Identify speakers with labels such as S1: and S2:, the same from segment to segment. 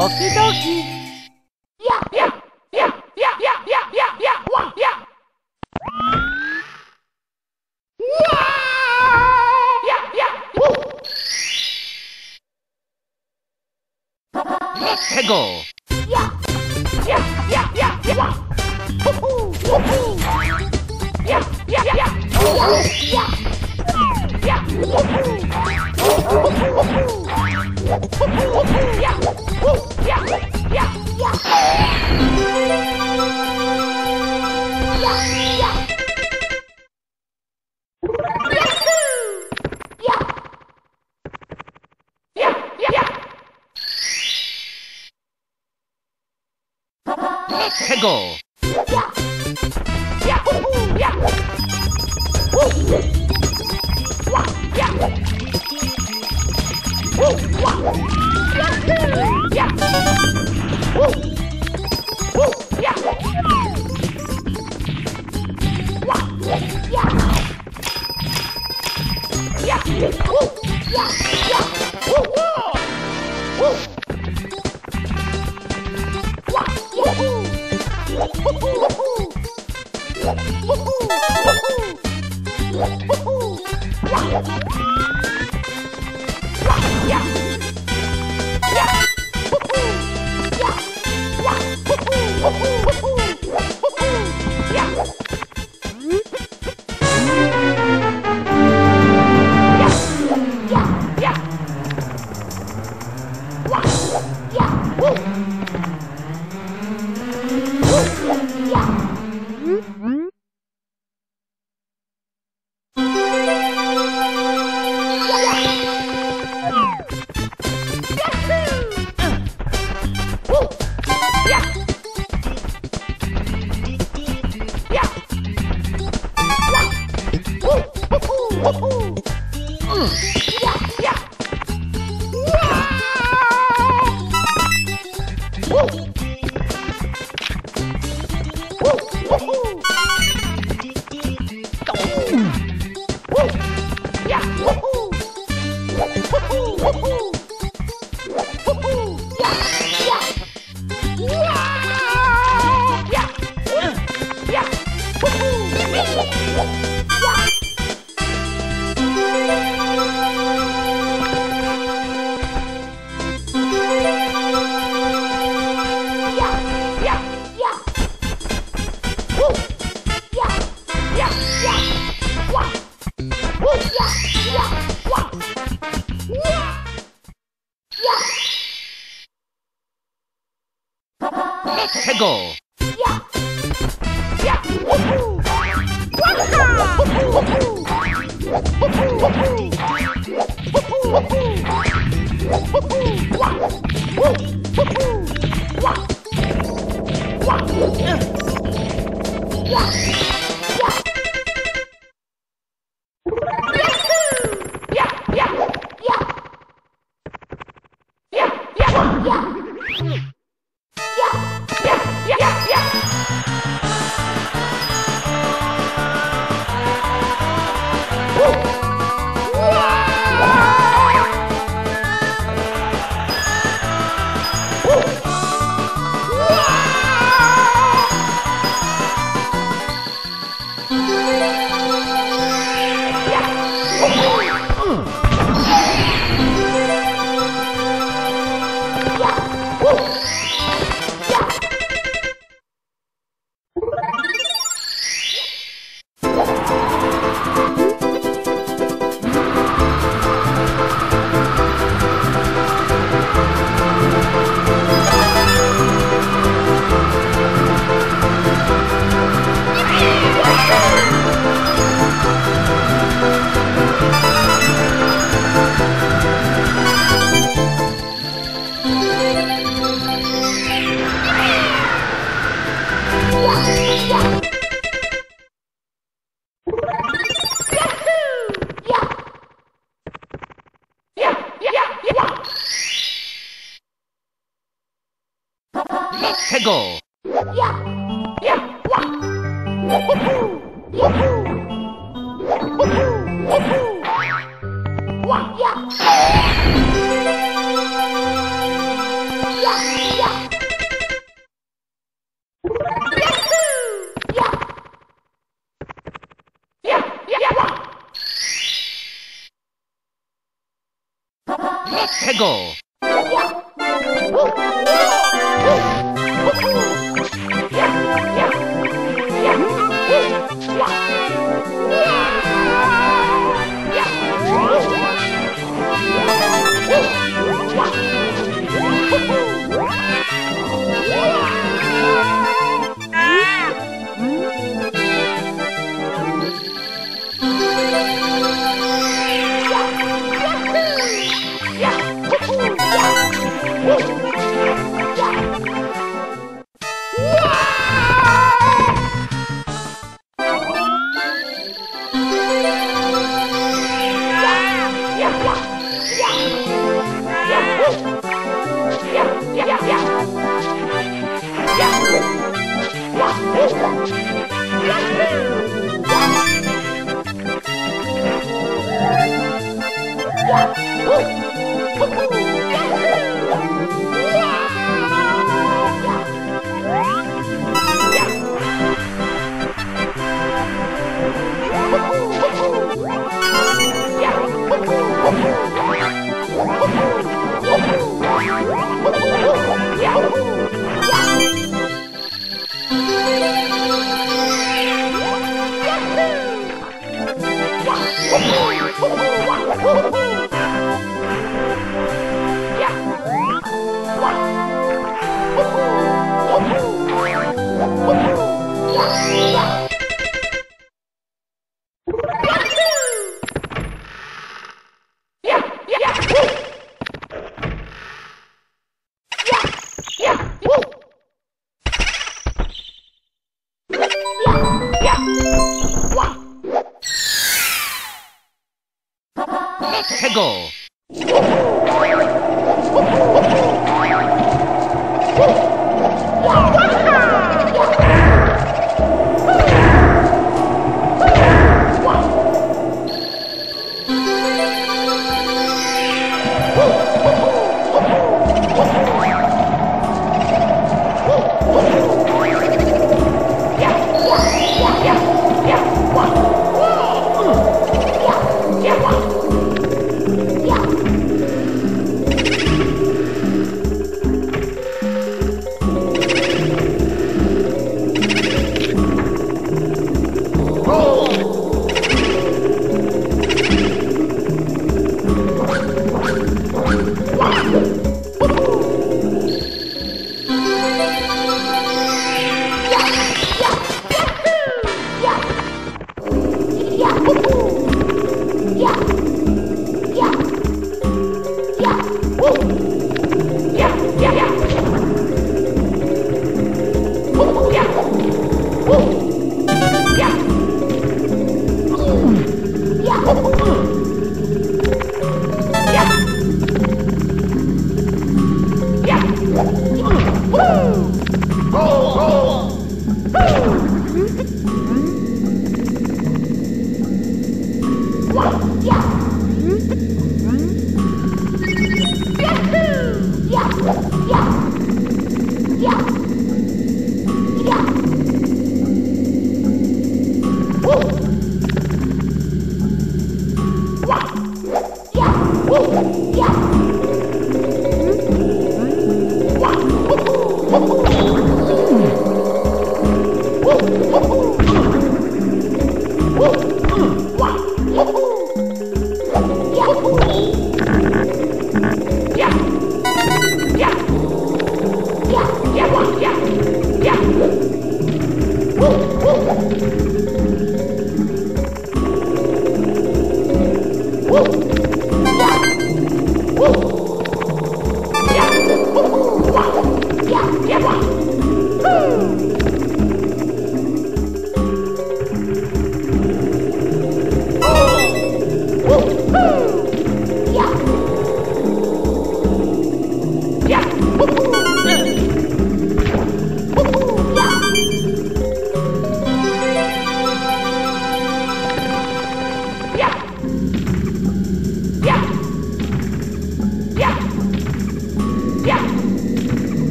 S1: Okie dokie. Yeah, yeah, yeah, yeah, yeah, yeah, yeah, yeah, wow, yeah.
S2: Tego! Yeah! Yeah! Yeah! Yeah! Yeah! Woohoo! Woohoo! Yeah! Yeah! Yeah! Woohoo!
S1: Yeah! Yeah! Woohoo! Woohoo! Woohoo! Woohoo! Yeah! Woo! 최고! Woohoo!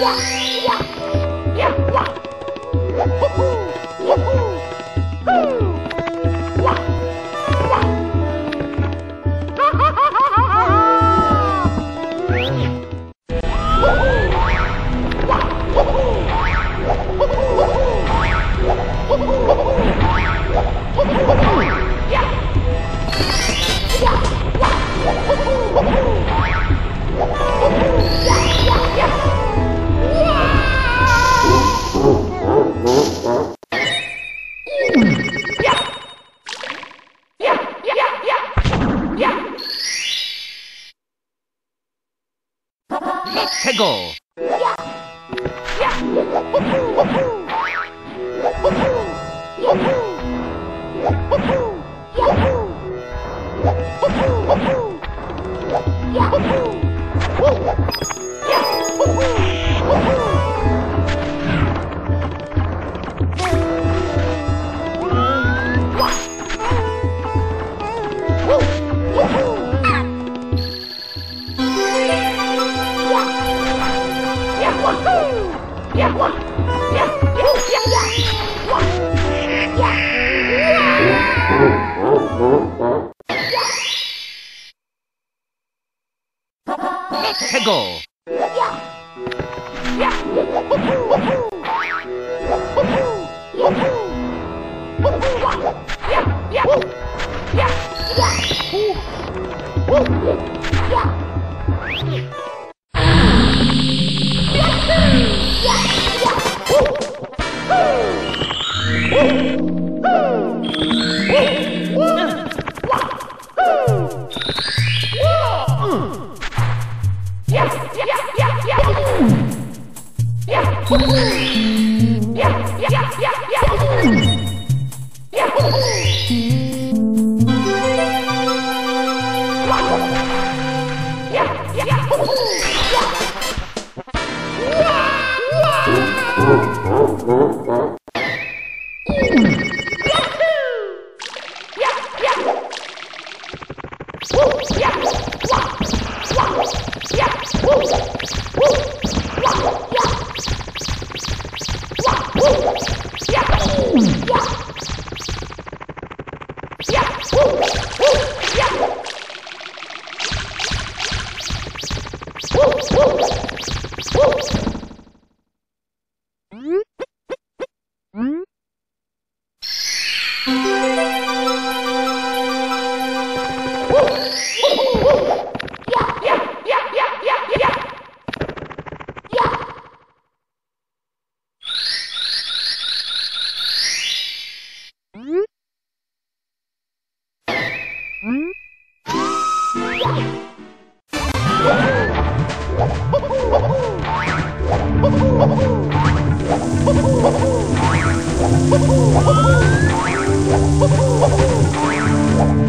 S1: Woo!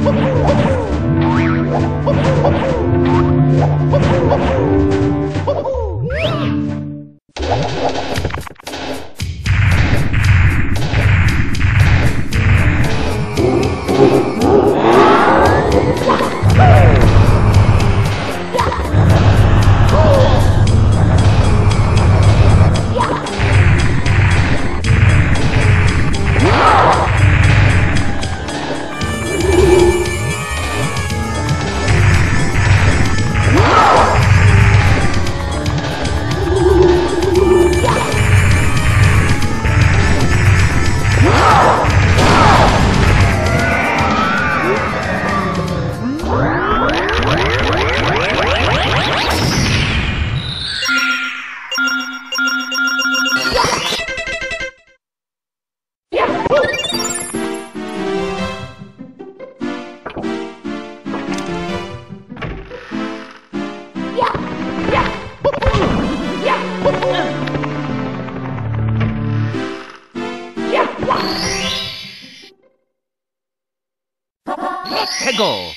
S1: Woohoo! Michael.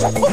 S1: Whoa!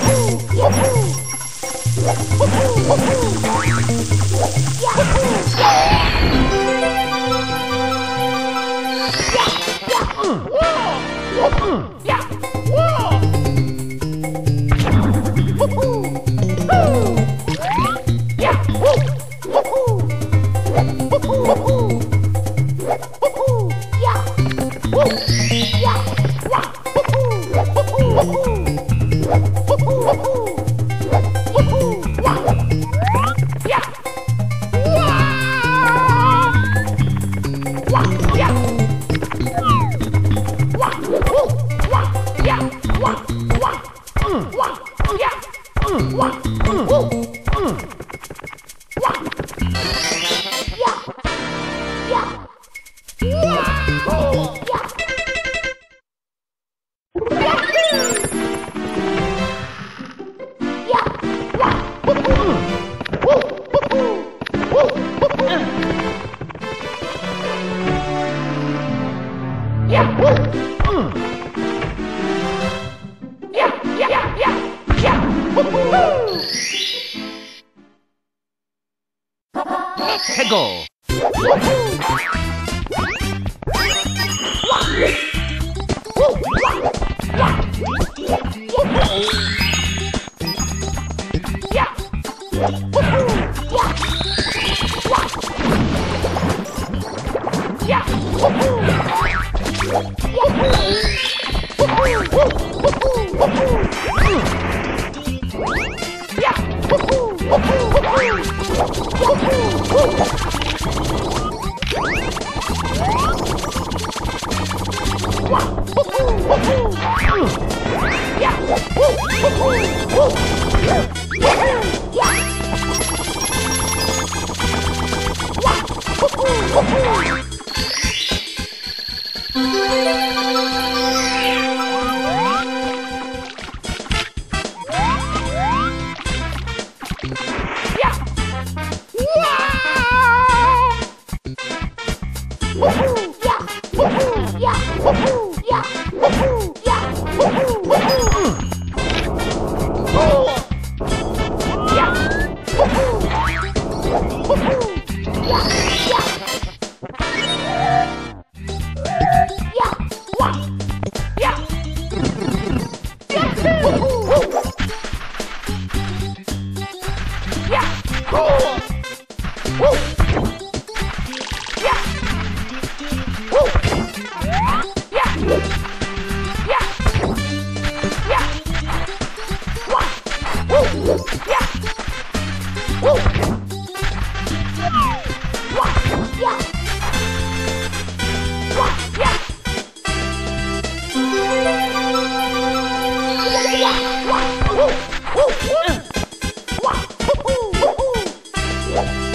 S1: Michael.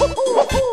S1: Woohoo!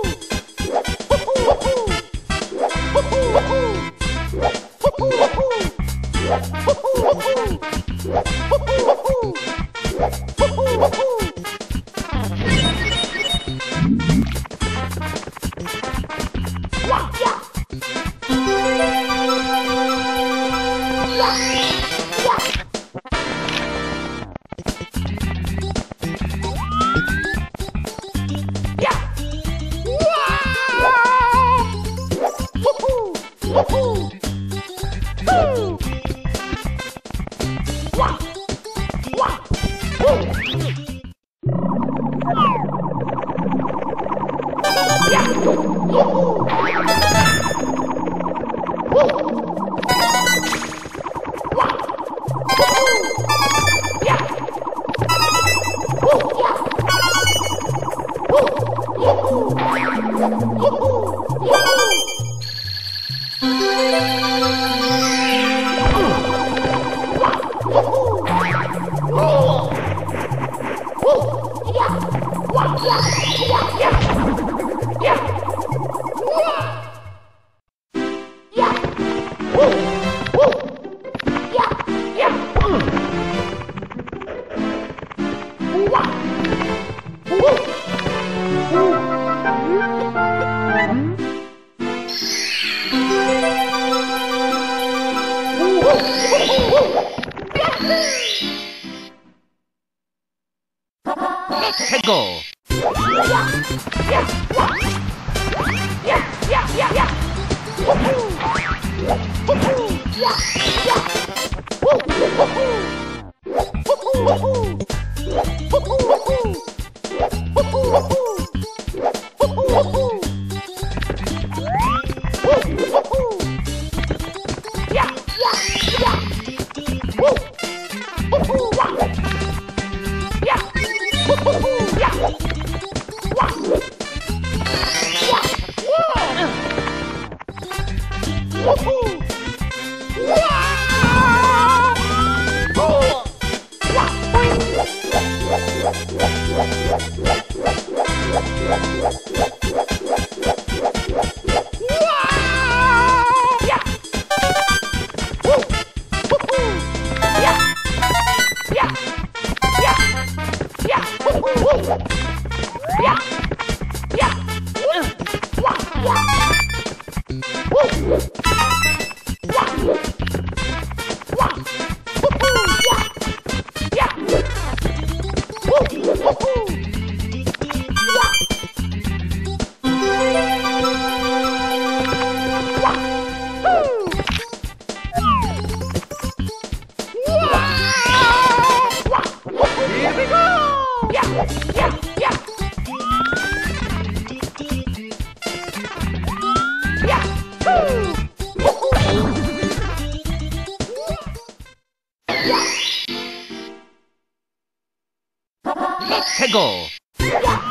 S2: 开狗。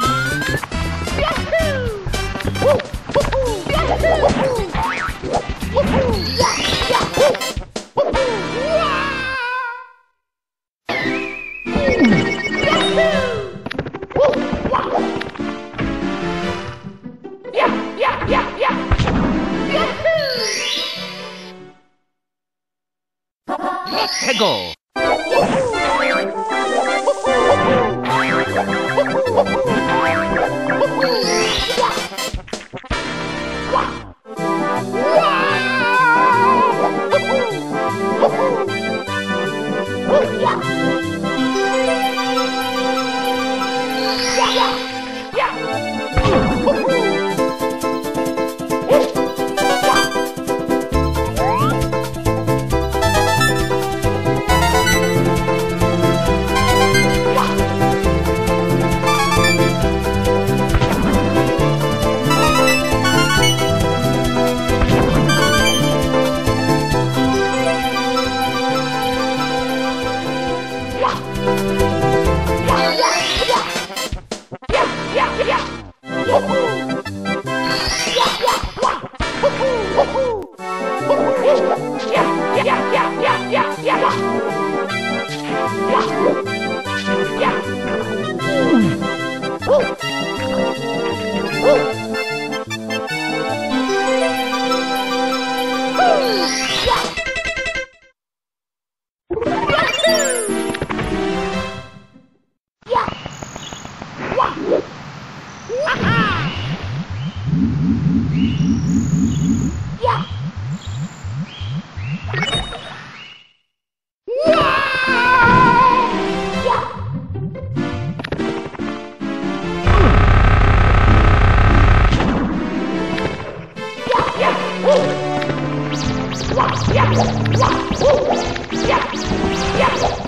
S1: Yeah!